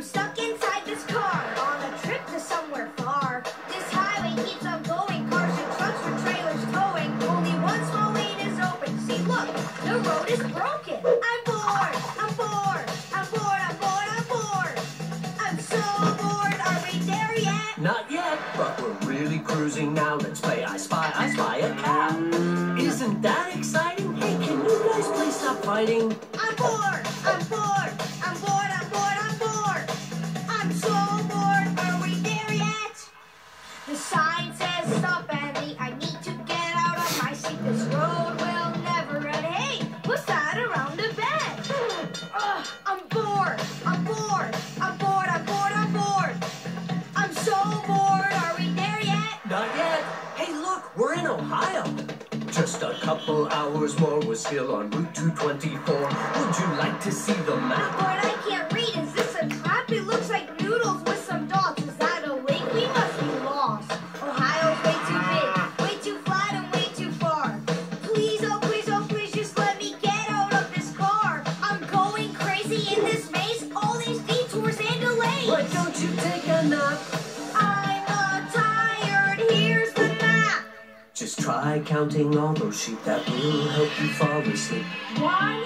I'm stuck inside this car on a trip to somewhere far. This highway keeps on going, cars and trucks for trailers towing. Only one small lane is open. See, look, the road is broken. I'm bored. I'm bored. I'm bored. I'm bored. I'm bored. I'm so bored. Are we there yet? Not yet, but we're really cruising now. Let's play I Spy, I Spy a Cow. Isn't that exciting? Hey, can you guys please stop fighting? I'm bored. Look, we're in Ohio. Just a couple hours more, we're still on Route 224. Would you like to see the map? But I can't read. Is this a trap? It looks like noodles with some dots. Is that a lake? We must be lost. Ohio's way too big, way too flat, and way too far. Please, oh please, oh please, just let me get out of this car. I'm going crazy in this maze. All these detours and delays. Why don't you take a nap? Try counting all those sheep. That will help you fall asleep. One,